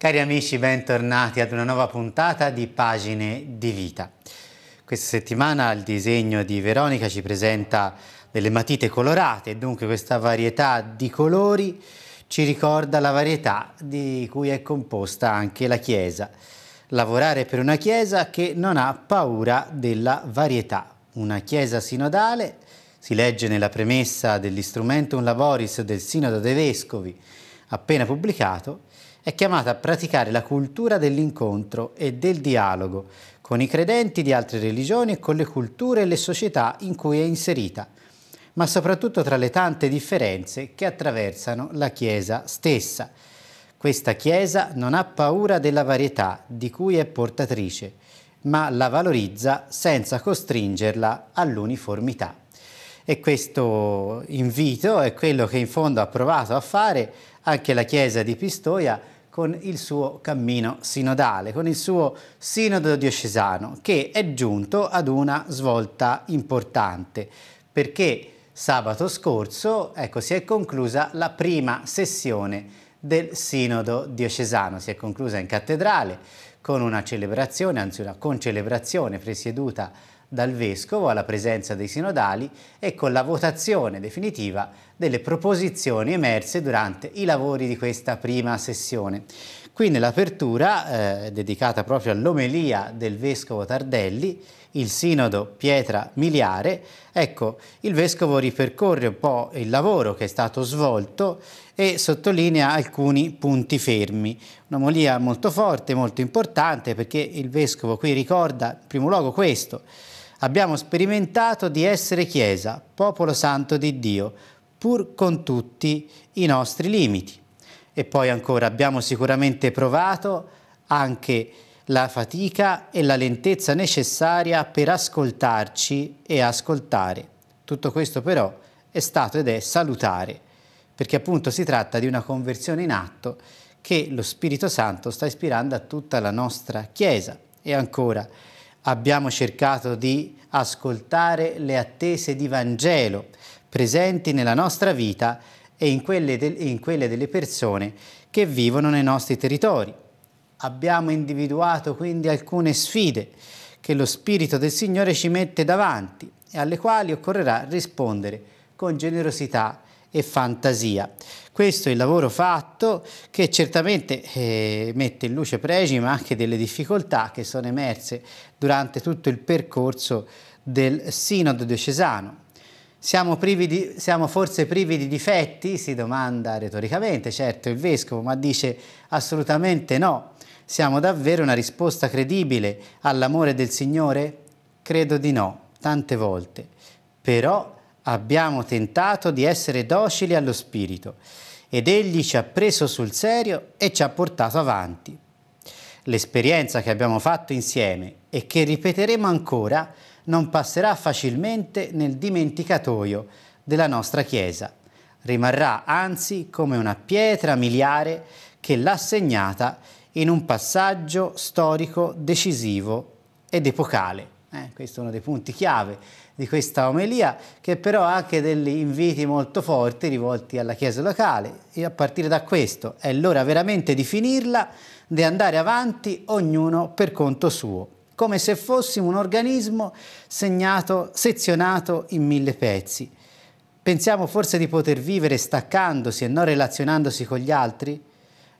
Cari amici, bentornati ad una nuova puntata di Pagine di Vita. Questa settimana il disegno di Veronica ci presenta delle matite colorate, dunque questa varietà di colori ci ricorda la varietà di cui è composta anche la Chiesa. Lavorare per una Chiesa che non ha paura della varietà. Una Chiesa sinodale, si legge nella premessa dell'Instrumentum Laboris del Sinodo dei Vescovi, appena pubblicato, è chiamata a praticare la cultura dell'incontro e del dialogo con i credenti di altre religioni e con le culture e le società in cui è inserita, ma soprattutto tra le tante differenze che attraversano la Chiesa stessa. Questa Chiesa non ha paura della varietà di cui è portatrice, ma la valorizza senza costringerla all'uniformità. E questo invito è quello che in fondo ha provato a fare anche la Chiesa di Pistoia con il suo cammino sinodale, con il suo sinodo diocesano, che è giunto ad una svolta importante, perché sabato scorso ecco, si è conclusa la prima sessione del sinodo diocesano, si è conclusa in cattedrale con una celebrazione, anzi una concelebrazione presieduta dal Vescovo alla presenza dei sinodali e con la votazione definitiva delle proposizioni emerse durante i lavori di questa prima sessione. Qui nell'apertura, eh, dedicata proprio all'omelia del Vescovo Tardelli, il Sinodo Pietra Miliare, ecco, il Vescovo ripercorre un po' il lavoro che è stato svolto e sottolinea alcuni punti fermi. Un'omelia molto forte, molto importante, perché il Vescovo qui ricorda in primo luogo questo, abbiamo sperimentato di essere Chiesa, popolo santo di Dio, pur con tutti i nostri limiti. E poi ancora abbiamo sicuramente provato anche la fatica e la lentezza necessaria per ascoltarci e ascoltare. Tutto questo però è stato ed è salutare, perché appunto si tratta di una conversione in atto che lo Spirito Santo sta ispirando a tutta la nostra Chiesa. E ancora, abbiamo cercato di ascoltare le attese di Vangelo presenti nella nostra vita e in quelle, de- in quelle delle persone che vivono nei nostri territori. Abbiamo individuato quindi alcune sfide che lo Spirito del Signore ci mette davanti e alle quali occorrerà rispondere con generosità e fantasia. Questo è il lavoro fatto che certamente eh, mette in luce pregi ma anche delle difficoltà che sono emerse durante tutto il percorso del Sinodo diocesano. Siamo, di, siamo, forse privi di difetti? Si domanda retoricamente, certo il Vescovo, ma dice assolutamente no. Siamo davvero una risposta credibile all'amore del Signore? Credo di no, tante volte. Però abbiamo tentato di essere docili allo Spirito ed Egli ci ha preso sul serio e ci ha portato avanti. L'esperienza che abbiamo fatto insieme e che ripeteremo ancora non passerà facilmente nel dimenticatoio della nostra Chiesa. Rimarrà anzi come una pietra miliare che l'ha segnata in un passaggio storico decisivo ed epocale. Eh, questo è uno dei punti chiave di questa omelia, che però ha anche degli inviti molto forti rivolti alla Chiesa locale e a partire da questo è l'ora veramente di finirla, di andare avanti ognuno per conto suo, come se fossimo un organismo segnato, sezionato in mille pezzi. Pensiamo forse di poter vivere staccandosi e non relazionandosi con gli altri?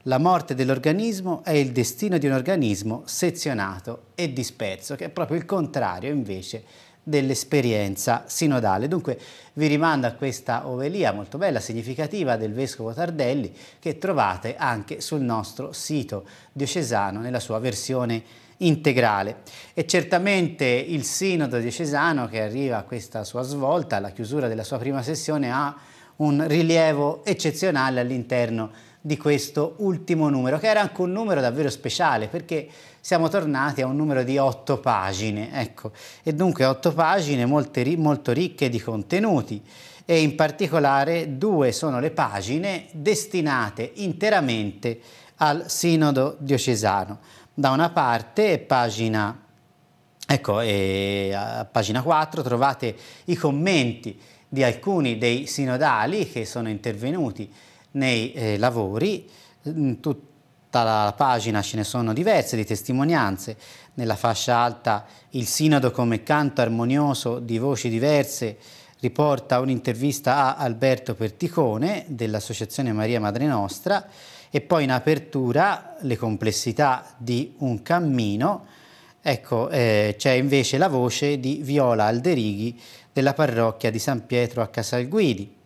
La morte dell'organismo è il destino di un organismo sezionato e disperso, che è proprio il contrario invece dell'esperienza sinodale. Dunque vi rimando a questa ovelia molto bella, significativa del Vescovo Tardelli che trovate anche sul nostro sito diocesano nella sua versione integrale. E certamente il Sinodo diocesano che arriva a questa sua svolta, alla chiusura della sua prima sessione, ha un rilievo eccezionale all'interno di questo ultimo numero, che era anche un numero davvero speciale perché siamo tornati a un numero di otto pagine, ecco, e dunque otto pagine molte, molto ricche di contenuti e in particolare due sono le pagine destinate interamente al sinodo diocesano. Da una parte, pagina, ecco, eh, a pagina 4 trovate i commenti di alcuni dei sinodali che sono intervenuti nei eh, lavori, mm, tut, la pagina ce ne sono diverse di testimonianze, nella fascia alta il sinodo come canto armonioso di voci diverse riporta un'intervista a Alberto Perticone dell'Associazione Maria Madre Nostra e poi in apertura le complessità di un cammino, ecco eh, c'è invece la voce di Viola Alderighi della parrocchia di San Pietro a Casalguidi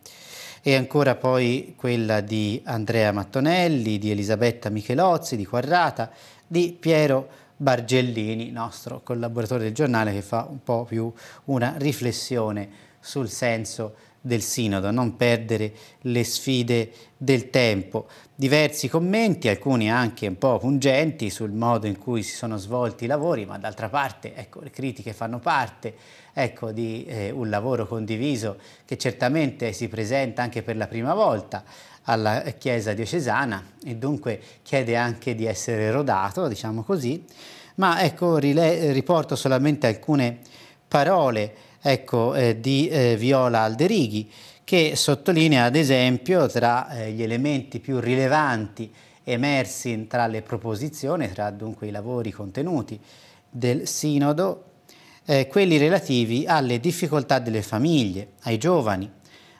e ancora poi quella di Andrea Mattonelli, di Elisabetta Michelozzi, di Quarrata, di Piero Bargellini, nostro collaboratore del giornale che fa un po' più una riflessione sul senso del sinodo, non perdere le sfide del tempo. Diversi commenti, alcuni anche un po' pungenti sul modo in cui si sono svolti i lavori, ma d'altra parte ecco, le critiche fanno parte ecco, di eh, un lavoro condiviso che certamente si presenta anche per la prima volta alla Chiesa diocesana e dunque chiede anche di essere rodato, diciamo così, ma ecco, riporto solamente alcune parole ecco, eh, di eh, Viola Alderighi, che sottolinea ad esempio tra eh, gli elementi più rilevanti emersi tra le proposizioni, tra dunque i lavori contenuti del Sinodo, eh, quelli relativi alle difficoltà delle famiglie, ai giovani,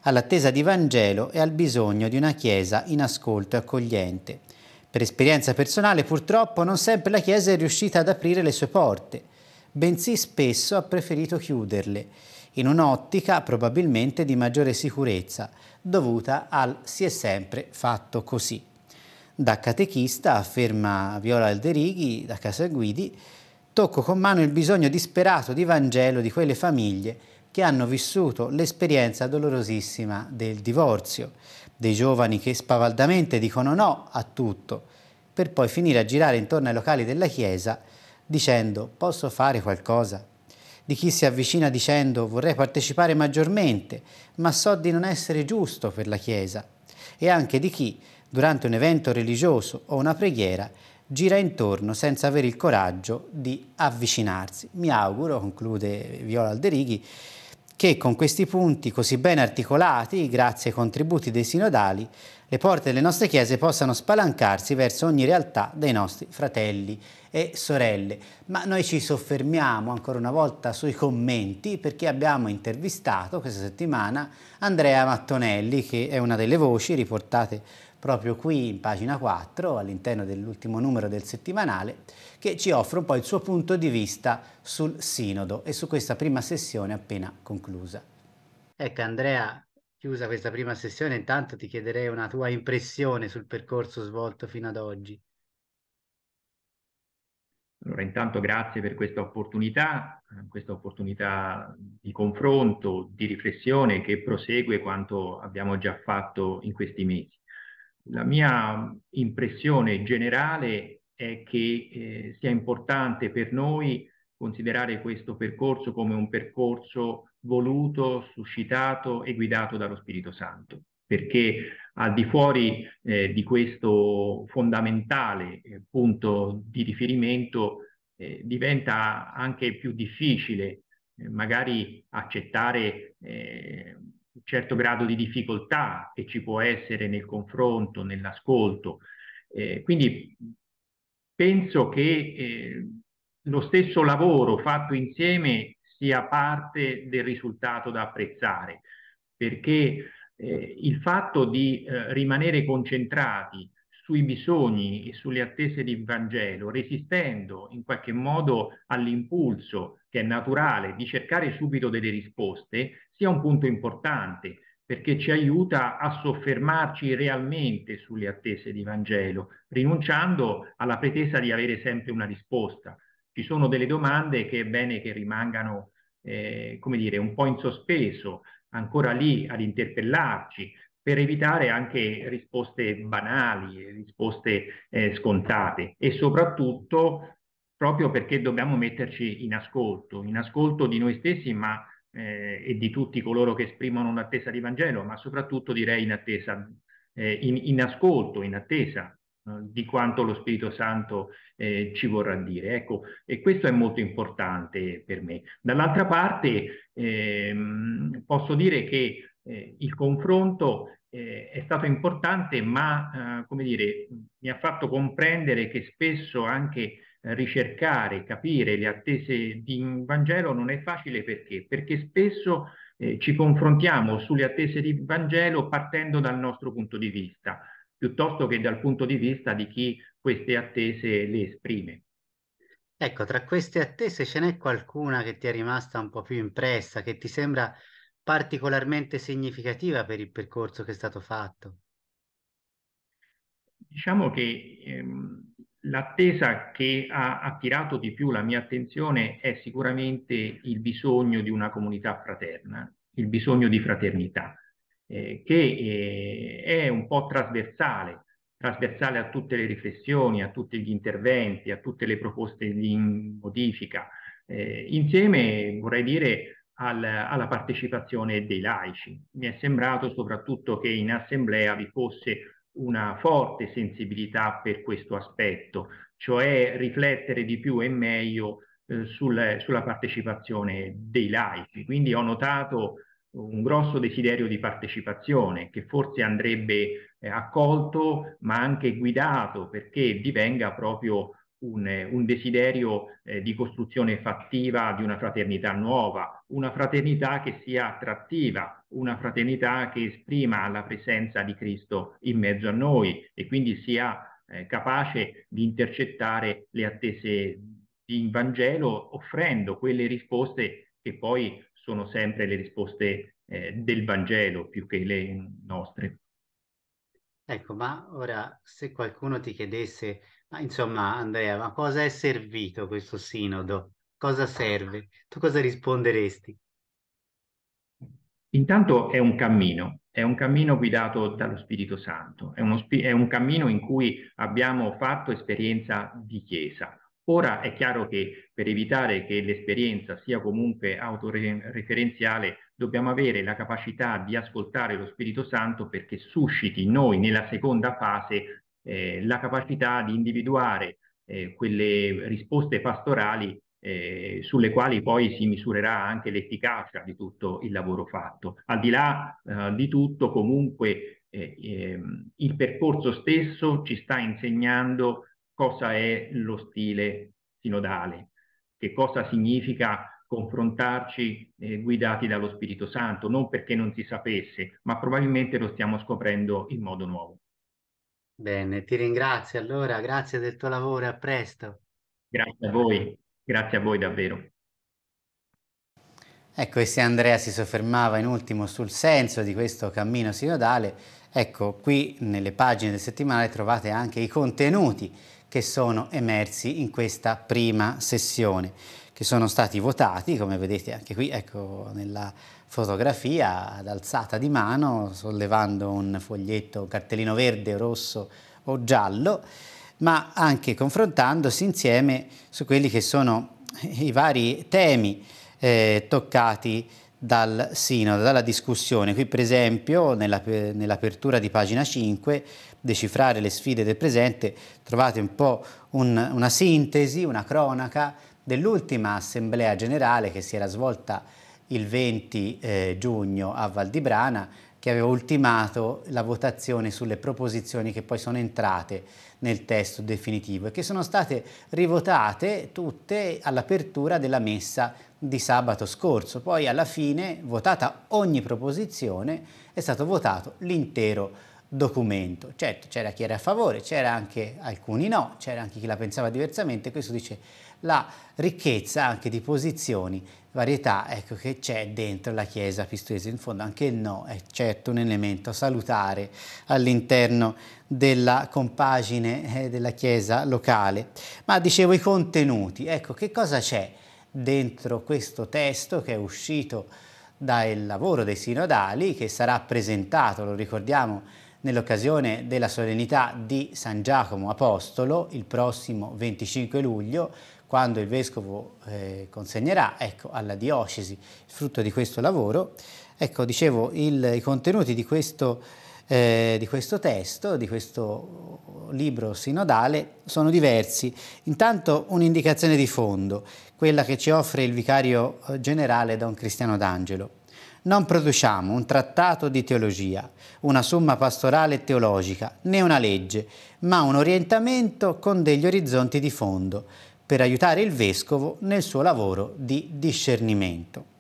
all'attesa di Vangelo e al bisogno di una Chiesa in ascolto e accogliente. Per esperienza personale purtroppo non sempre la Chiesa è riuscita ad aprire le sue porte, bensì spesso ha preferito chiuderle, in un'ottica probabilmente di maggiore sicurezza, dovuta al si è sempre fatto così. Da catechista, afferma Viola Alderighi, da Casa Guidi, tocco con mano il bisogno disperato di Vangelo di quelle famiglie che hanno vissuto l'esperienza dolorosissima del divorzio, dei giovani che spavaldamente dicono no a tutto, per poi finire a girare intorno ai locali della Chiesa dicendo posso fare qualcosa? Di chi si avvicina dicendo vorrei partecipare maggiormente, ma so di non essere giusto per la Chiesa. E anche di chi, durante un evento religioso o una preghiera, gira intorno senza avere il coraggio di avvicinarsi. Mi auguro, conclude Viola Alderighi, che con questi punti così ben articolati, grazie ai contributi dei sinodali, le porte delle nostre chiese possano spalancarsi verso ogni realtà dei nostri fratelli e sorelle. Ma noi ci soffermiamo ancora una volta sui commenti perché abbiamo intervistato questa settimana Andrea Mattonelli, che è una delle voci riportate proprio qui in pagina 4 all'interno dell'ultimo numero del settimanale che ci offre un po' il suo punto di vista sul sinodo e su questa prima sessione appena conclusa. Ecco Andrea, chiusa questa prima sessione, intanto ti chiederei una tua impressione sul percorso svolto fino ad oggi. Allora, intanto grazie per questa opportunità, questa opportunità di confronto, di riflessione che prosegue quanto abbiamo già fatto in questi mesi. La mia impressione generale è che eh, sia importante per noi considerare questo percorso come un percorso voluto, suscitato e guidato dallo Spirito Santo, perché al di fuori eh, di questo fondamentale eh, punto di riferimento eh, diventa anche più difficile eh, magari accettare eh, un certo grado di difficoltà che ci può essere nel confronto, nell'ascolto. Eh, quindi penso che lo stesso lavoro fatto insieme sia parte del risultato da apprezzare, perché eh, il fatto di eh, rimanere concentrati sui bisogni e sulle attese di Vangelo, resistendo in qualche modo all'impulso che è naturale di cercare subito delle risposte, sia un punto importante perché ci aiuta a soffermarci realmente sulle attese di Vangelo, rinunciando alla pretesa di avere sempre una risposta, ci sono delle domande che è bene che rimangano, eh, come dire, un po' in sospeso, ancora lì ad interpellarci, per evitare anche risposte banali, risposte eh, scontate e soprattutto proprio perché dobbiamo metterci in ascolto, in ascolto di noi stessi ma, eh, e di tutti coloro che esprimono un'attesa di Vangelo, ma soprattutto direi in attesa, eh, in, in ascolto, in attesa di quanto lo Spirito Santo eh, ci vorrà dire. Ecco, e questo è molto importante per me. Dall'altra parte ehm, posso dire che eh, il confronto eh, è stato importante, ma eh, come dire, mi ha fatto comprendere che spesso anche ricercare, capire le attese di un Vangelo non è facile perché? Perché spesso eh, ci confrontiamo sulle attese di Vangelo partendo dal nostro punto di vista, piuttosto che dal punto di vista di chi queste attese le esprime. Ecco, tra queste attese ce n'è qualcuna che ti è rimasta un po' più impressa, che ti sembra particolarmente significativa per il percorso che è stato fatto? Diciamo che ehm, L'attesa che ha attirato di più la mia attenzione è sicuramente il bisogno di una comunità fraterna, il bisogno di fraternità, eh, che eh, è un po' trasversale, trasversale a tutte le riflessioni, a tutti gli interventi, a tutte le proposte di modifica, eh, insieme vorrei dire al, alla partecipazione dei laici. Mi è sembrato soprattutto che in assemblea vi fosse una forte sensibilità per questo aspetto, cioè riflettere di più e meglio eh, sul, sulla partecipazione dei laici. Quindi ho notato un grosso desiderio di partecipazione che forse andrebbe eh, accolto ma anche guidato perché divenga proprio un, un desiderio eh, di costruzione fattiva di una fraternità nuova, una fraternità che sia attrattiva, una fraternità che esprima la presenza di Cristo in mezzo a noi e quindi sia eh, capace di intercettare le attese di Vangelo offrendo quelle risposte che poi sono sempre le risposte eh, del Vangelo più che le nostre. Ecco, ma ora se qualcuno ti chiedesse, ma insomma Andrea, ma cosa è servito questo sinodo? Cosa serve? Tu cosa risponderesti? Intanto è un cammino, è un cammino guidato dallo Spirito Santo, è, è un cammino in cui abbiamo fatto esperienza di Chiesa. Ora è chiaro che per evitare che l'esperienza sia comunque autoreferenziale, dobbiamo avere la capacità di ascoltare lo Spirito Santo perché susciti in noi nella seconda fase eh, la capacità di individuare eh, quelle risposte pastorali eh, sulle quali poi si misurerà anche l'efficacia di tutto il lavoro fatto. Al di là eh, di tutto, comunque, eh, ehm, il percorso stesso ci sta insegnando cosa è lo stile sinodale, che cosa significa confrontarci eh, guidati dallo Spirito Santo, non perché non si sapesse, ma probabilmente lo stiamo scoprendo in modo nuovo. Bene, ti ringrazio allora, grazie del tuo lavoro, a presto. Grazie a voi, grazie a voi davvero. Ecco, e se Andrea si soffermava in ultimo sul senso di questo cammino sinodale, ecco, qui nelle pagine del settimanale trovate anche i contenuti che sono emersi in questa prima sessione, che sono stati votati, come vedete anche qui, ecco, nella fotografia ad alzata di mano, sollevando un foglietto, un cartellino verde, rosso o giallo, ma anche confrontandosi insieme su quelli che sono i vari temi eh, toccati dal sinodo, dalla discussione. Qui per esempio nell'apertura di pagina 5, decifrare le sfide del presente, trovate un po' un, una sintesi, una cronaca dell'ultima assemblea generale che si era svolta il 20 eh, giugno a Val di Brana, che aveva ultimato la votazione sulle proposizioni che poi sono entrate nel testo definitivo e che sono state rivotate tutte all'apertura della messa di sabato scorso. Poi alla fine, votata ogni proposizione, è stato votato l'intero documento. Certo, c'era chi era a favore, c'era anche alcuni no, c'era anche chi la pensava diversamente, questo dice la ricchezza anche di posizioni, varietà ecco, che c'è dentro la Chiesa pistoiese. In fondo anche il no è certo un elemento salutare all'interno della compagine eh, della Chiesa locale. Ma dicevo i contenuti, ecco che cosa c'è dentro questo testo che è uscito dal lavoro dei sinodali che sarà presentato, lo ricordiamo, nell'occasione della solennità di San Giacomo Apostolo il prossimo 25 luglio quando il Vescovo eh, consegnerà ecco, alla diocesi il frutto di questo lavoro. Ecco, dicevo, il, i contenuti di questo, eh, di questo testo, di questo libro sinodale, sono diversi. Intanto un'indicazione di fondo, quella che ci offre il vicario eh, generale Don Cristiano D'Angelo. Non produciamo un trattato di teologia, una somma pastorale teologica, né una legge, ma un orientamento con degli orizzonti di fondo per aiutare il vescovo nel suo lavoro di discernimento.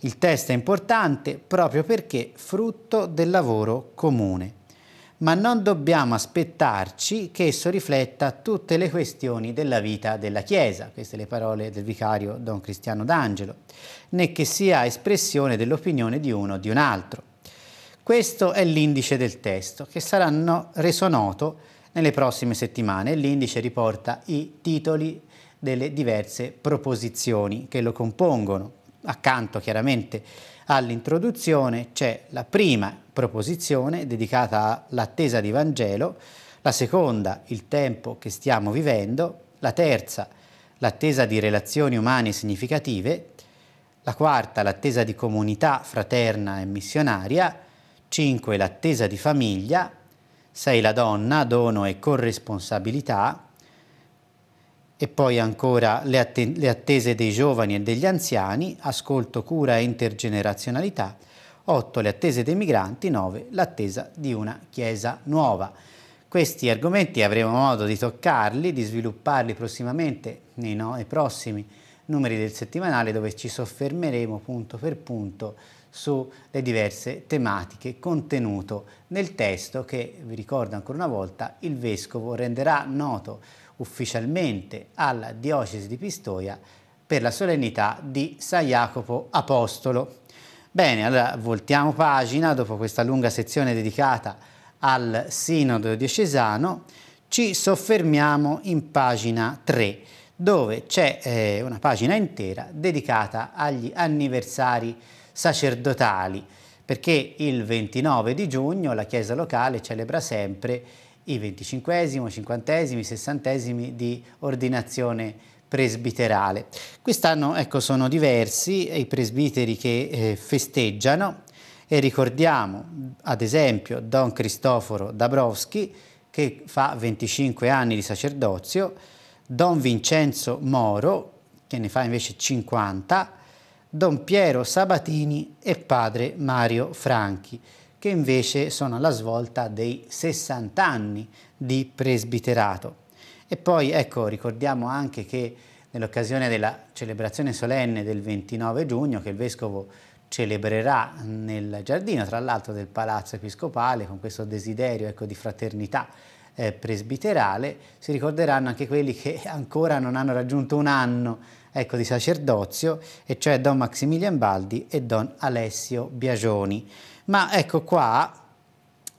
Il testo è importante proprio perché frutto del lavoro comune, ma non dobbiamo aspettarci che esso rifletta tutte le questioni della vita della Chiesa, queste le parole del vicario Don Cristiano D'Angelo, né che sia espressione dell'opinione di uno o di un altro. Questo è l'indice del testo, che sarà reso noto nelle prossime settimane. L'indice riporta i titoli delle diverse proposizioni che lo compongono. Accanto chiaramente all'introduzione c'è la prima proposizione dedicata all'attesa di Vangelo, la seconda il tempo che stiamo vivendo, la terza l'attesa di relazioni umane significative, la quarta l'attesa di comunità fraterna e missionaria, cinque l'attesa di famiglia, sei la donna, dono e corresponsabilità, e poi ancora le, att- le, attese dei giovani e degli anziani, ascolto, cura e intergenerazionalità, 8 le attese dei migranti, 9 l'attesa di una Chiesa nuova. Questi argomenti avremo modo di toccarli, di svilupparli prossimamente nei, no, nei prossimi numeri del settimanale dove ci soffermeremo punto per punto sulle diverse tematiche contenute nel testo che, vi ricordo ancora una volta, il Vescovo renderà noto ufficialmente alla diocesi di Pistoia per la solennità di San Jacopo Apostolo. Bene, allora voltiamo pagina dopo questa lunga sezione dedicata al Sinodo diocesano, ci soffermiamo in pagina 3 dove c'è eh, una pagina intera dedicata agli anniversari sacerdotali, perché il 29 di giugno la Chiesa locale celebra sempre i 25, 50, 60 di ordinazione presbiterale. Quest'anno ecco, sono diversi i presbiteri che eh, festeggiano e ricordiamo ad esempio Don Cristoforo Dabrowski che fa 25 anni di sacerdozio, Don Vincenzo Moro che ne fa invece 50, Don Piero Sabatini e padre Mario Franchi che invece sono alla svolta dei 60 anni di presbiterato. E poi ecco, ricordiamo anche che nell'occasione della celebrazione solenne del 29 giugno che il Vescovo celebrerà nel giardino, tra l'altro del Palazzo Episcopale, con questo desiderio ecco, di fraternità eh, presbiterale, si ricorderanno anche quelli che ancora non hanno raggiunto un anno ecco, di sacerdozio, e cioè Don Maximilian Baldi e Don Alessio Biagioni. Ma ecco qua,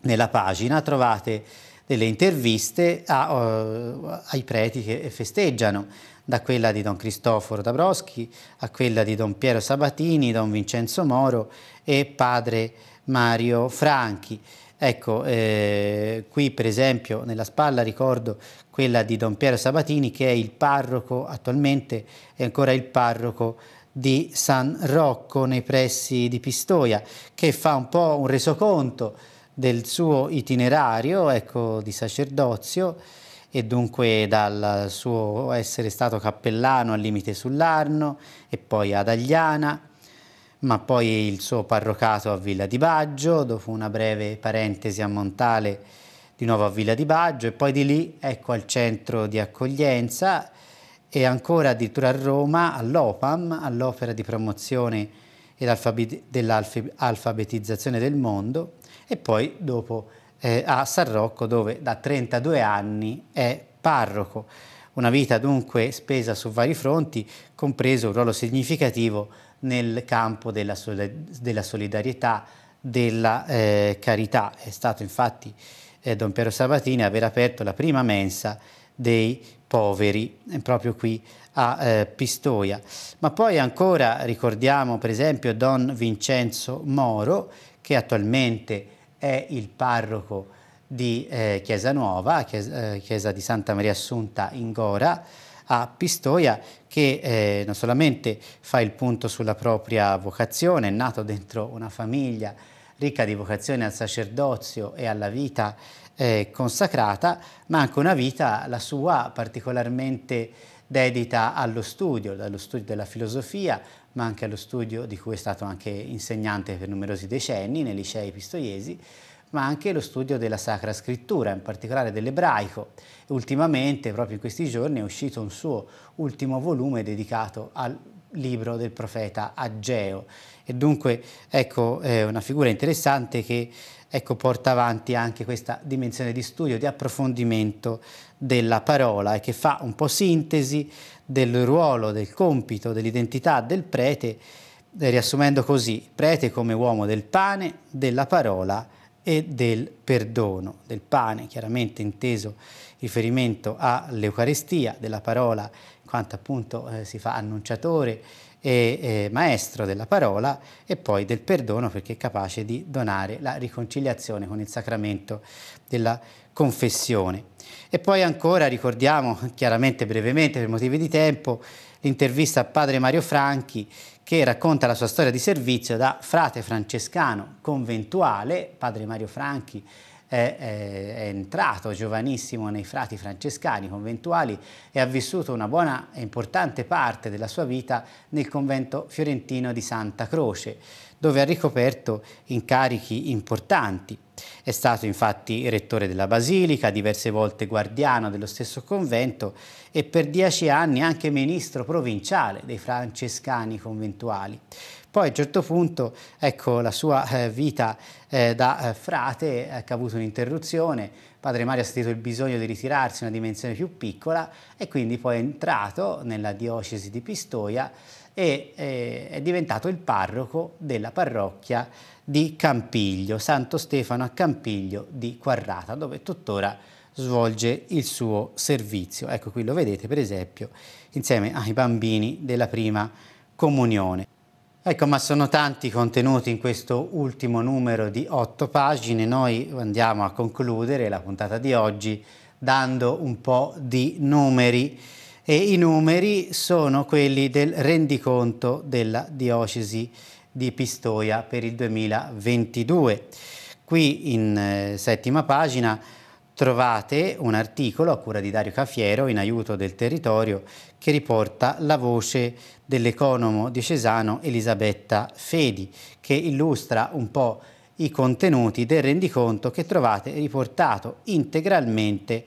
nella pagina, trovate delle interviste a, uh, ai preti che festeggiano, da quella di Don Cristoforo Dabrowski a quella di Don Piero Sabatini, Don Vincenzo Moro e Padre Mario Franchi. Ecco, eh, qui per esempio nella spalla ricordo quella di Don Piero Sabatini che è il parroco, attualmente è ancora il parroco di San Rocco nei pressi di Pistoia, che fa un po' un resoconto del suo itinerario ecco, di sacerdozio e dunque dal suo essere stato cappellano al limite sull'Arno e poi ad Agliana, ma poi il suo parrocato a Villa di Baggio, dopo una breve parentesi a Montale di nuovo a Villa di Baggio e poi di lì ecco al centro di accoglienza e ancora addirittura a Roma all'OPAM, all'Opera di Promozione dell'Alfabetizzazione del Mondo e poi dopo eh, a San Rocco dove da 32 anni è parroco. Una vita dunque spesa su vari fronti, compreso un ruolo significativo nel campo della, solidarietà, della eh, carità. È stato infatti eh, Don Piero Sabatini aver aperto la prima mensa dei poveri, proprio qui a eh, Pistoia. Ma poi ancora ricordiamo per esempio Don Vincenzo Moro, che attualmente è il parroco di eh, Chiesa Nuova, chiesa, eh, chiesa, di Santa Maria Assunta in Gora, a Pistoia, che eh, non solamente fa il punto sulla propria vocazione, è nato dentro una famiglia ricca di vocazione al sacerdozio e alla vita eh, consacrata, ma anche una vita, la sua, particolarmente dedita allo studio, dallo studio della filosofia, ma anche allo studio di cui è stato anche insegnante per numerosi decenni nei licei pistoiesi, ma anche lo studio della Sacra Scrittura, in particolare dell'ebraico. Ultimamente, proprio in questi giorni, è uscito un suo ultimo volume dedicato al libro del profeta Ageo. E dunque, ecco, è una figura interessante che ecco, porta avanti anche questa dimensione di studio, di approfondimento della parola e che fa un po' sintesi del ruolo, del compito, dell'identità del prete, riassumendo così, prete come uomo del pane, della parola e del perdono, del pane chiaramente inteso riferimento all'Eucarestia, della parola in quanto appunto eh, si fa annunciatore e eh, maestro della parola e poi del perdono perché è capace di donare la riconciliazione con il sacramento della confessione. E poi ancora ricordiamo chiaramente brevemente per motivi di tempo l'intervista a padre Mario Franchi che racconta la sua storia di servizio da frate francescano conventuale, padre Mario Franchi è, è, è, entrato giovanissimo nei frati francescani conventuali e ha vissuto una buona e importante parte della sua vita nel convento fiorentino di Santa Croce, dove ha ricoperto incarichi importanti. È stato infatti rettore della Basilica, diverse volte guardiano dello stesso convento e per dieci anni anche ministro provinciale dei francescani conventuali. Poi a un certo punto ecco, la sua eh, vita eh, da eh, frate ecco, ha avuto un'interruzione, padre Mario ha sentito il bisogno di ritirarsi in una dimensione più piccola e quindi poi è entrato nella diocesi di Pistoia e eh, è diventato il parroco della parrocchia di Campiglio, Santo Stefano a Campiglio di Quarrata, dove tuttora svolge il suo servizio. Ecco qui lo vedete per esempio insieme ai bambini della prima comunione. Ecco, ma sono tanti contenuti in questo ultimo numero di otto pagine. Noi andiamo a concludere la puntata di oggi dando un po' di numeri e i numeri sono quelli del rendiconto della diocesi di Pistoia per il 2022. Qui in eh, settima pagina trovate un articolo a cura di Dario Cafiero in aiuto del territorio che riporta la voce dell'economo diocesano Elisabetta Fedi che illustra un po' i contenuti del rendiconto che trovate riportato integralmente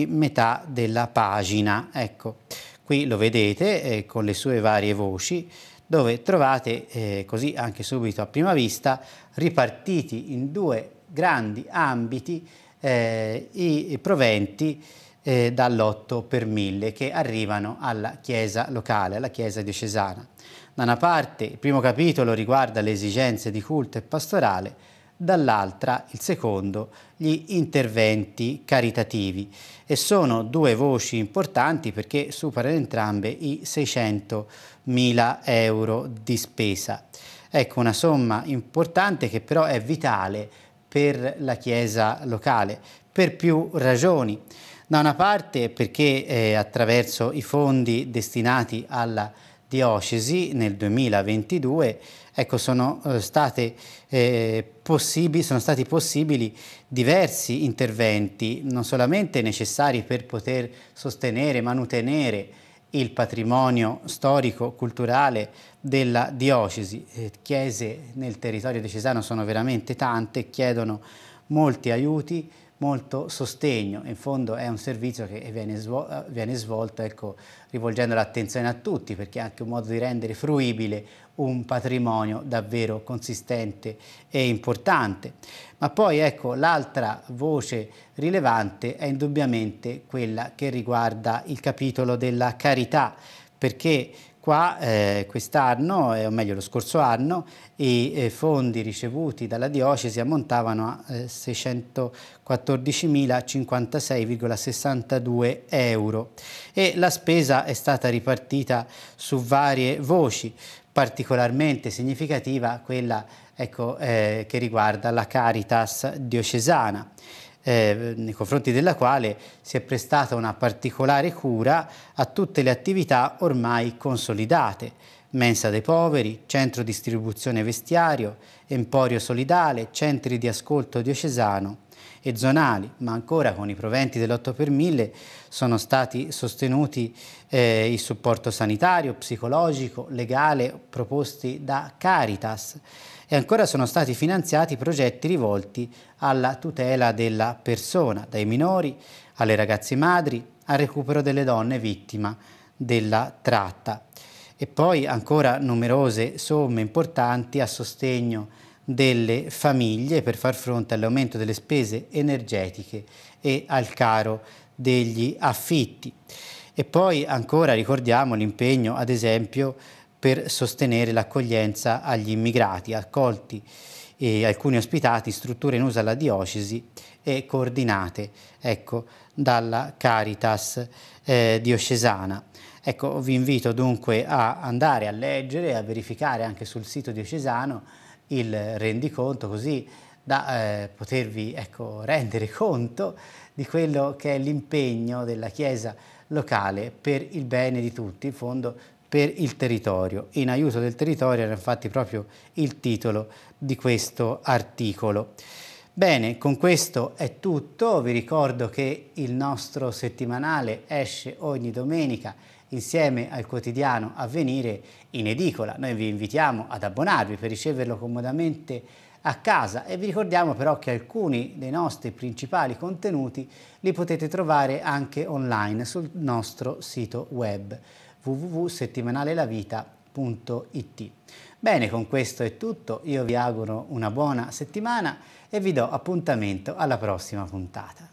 in metà della pagina. Ecco, qui lo vedete eh, con le sue varie voci dove trovate eh, così anche subito a prima vista ripartiti in due grandi ambiti eh, i proventi eh, dall'8 per 1000 che arrivano alla chiesa locale, alla chiesa diocesana. Da una parte il primo capitolo riguarda le esigenze di culto e pastorale, dall'altra il secondo gli interventi caritativi e sono due voci importanti perché superano entrambe i 600.000 euro di spesa. Ecco una somma importante che però è vitale per la Chiesa locale, per più ragioni. Da una parte perché eh, attraverso i fondi destinati alla diocesi nel 2022 ecco, sono, eh, state, eh, sono stati possibili diversi interventi, non solamente necessari per poter sostenere, manutenere il patrimonio storico-culturale della diocesi. Eh, chiese nel territorio diocesano sono veramente tante, chiedono molti aiuti, molto sostegno. In fondo è un servizio che viene, svol viene svolto ecco, rivolgendo l'attenzione a tutti perché è anche un modo di rendere fruibile un patrimonio davvero consistente e importante. Ma poi ecco l'altra voce rilevante è indubbiamente quella che riguarda il capitolo della carità perché Qua eh, quest'anno, eh, o meglio lo scorso anno, i eh, fondi ricevuti dalla diocesi ammontavano a eh, 614.056,62 euro. E la spesa è stata ripartita su varie voci, particolarmente significativa quella ecco, eh, che riguarda la Caritas diocesana eh, nei confronti della quale si è prestata una particolare cura a tutte le attività ormai consolidate, mensa dei poveri, centro distribuzione vestiario, emporio solidale, centri di ascolto diocesano e zonali, ma ancora con i proventi dell'8 per 1000 sono stati sostenuti eh, il supporto sanitario, psicologico, legale proposti da Caritas e ancora sono stati finanziati progetti rivolti alla tutela della persona, dai minori alle ragazze madri, al recupero delle donne vittime della tratta e poi ancora numerose somme importanti a sostegno delle famiglie per far fronte all'aumento delle spese energetiche e al caro degli affitti. E poi ancora ricordiamo l'impegno, ad esempio, per sostenere l'accoglienza agli immigrati accolti e alcuni ospitati strutture in uso alla diocesi e coordinate ecco, dalla Caritas eh, diocesana. Ecco, vi invito dunque a andare a leggere e a verificare anche sul sito diocesano il rendiconto così da eh, potervi ecco, rendere conto di quello che è l'impegno della Chiesa locale per il bene di tutti, in fondo per il territorio. In aiuto del territorio era infatti proprio il titolo di questo articolo. Bene, con questo è tutto, vi ricordo che il nostro settimanale esce ogni domenica insieme al quotidiano Avvenire in edicola. Noi vi invitiamo ad abbonarvi per riceverlo comodamente a casa e vi ricordiamo però che alcuni dei nostri principali contenuti li potete trovare anche online sul nostro sito web www.settimanalelavita.it. Bene, con questo è tutto, io vi auguro una buona settimana e vi do appuntamento alla prossima puntata.